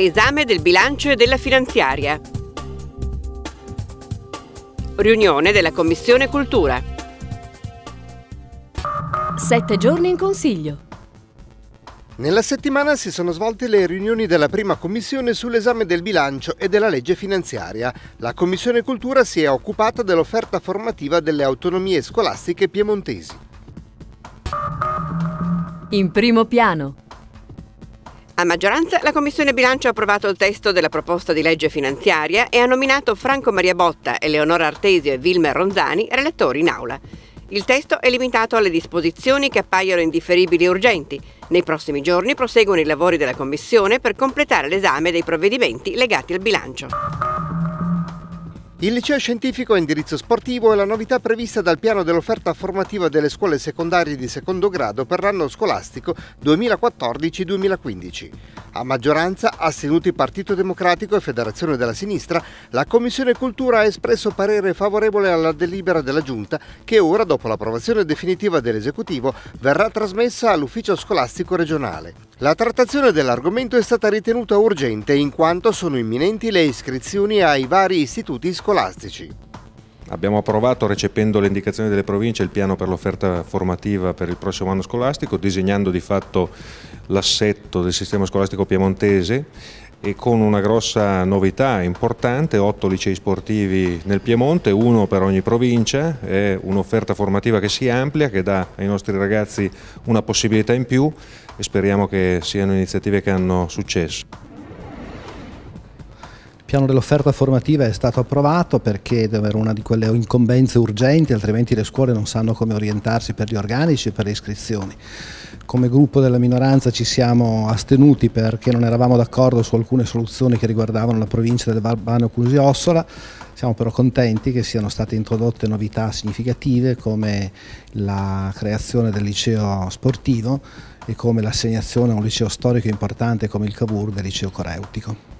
Esame del bilancio e della finanziaria. Riunione della Commissione Cultura. Sette giorni in consiglio. Nella settimana si sono svolte le riunioni della prima commissione sull'esame del bilancio e della legge finanziaria. La Commissione Cultura si è occupata dell'offerta formativa delle autonomie scolastiche piemontesi. In primo piano. A maggioranza la Commissione Bilancio ha approvato il testo della proposta di legge finanziaria e ha nominato Franco Maria Botta, Eleonora Artesio e Wilmer Ronzani relatori in aula. Il testo è limitato alle disposizioni che appaiono indifferibili e urgenti. Nei prossimi giorni proseguono i lavori della Commissione per completare l'esame dei provvedimenti legati al bilancio. Il liceo scientifico a indirizzo sportivo è la novità prevista dal piano dell'offerta formativa delle scuole secondarie di secondo grado per l'anno scolastico 2014-2015. A maggioranza, astenuti Partito Democratico e Federazione della Sinistra, la Commissione Cultura ha espresso parere favorevole alla delibera della Giunta che ora, dopo l'approvazione definitiva dell'esecutivo, verrà trasmessa all'ufficio scolastico regionale. La trattazione dell'argomento è stata ritenuta urgente in quanto sono imminenti le iscrizioni ai vari istituti scolastici. Abbiamo approvato, recependo le indicazioni delle province, il piano per l'offerta formativa per il prossimo anno scolastico, disegnando di fatto l'assetto del sistema scolastico piemontese e con una grossa novità importante, otto licei sportivi nel Piemonte, uno per ogni provincia, è un'offerta formativa che si amplia, che dà ai nostri ragazzi una possibilità in più e speriamo che siano iniziative che hanno successo. Piano dell'offerta formativa è stato approvato perché avere una di quelle incombenze urgenti, altrimenti le scuole non sanno come orientarsi per gli organici e per le iscrizioni. Come gruppo della minoranza ci siamo astenuti perché non eravamo d'accordo su alcune soluzioni che riguardavano la provincia del Barbano Cusi Ossola, siamo però contenti che siano state introdotte novità significative come la creazione del liceo sportivo e come l'assegnazione a un liceo storico importante come il Cavour del liceo coreutico.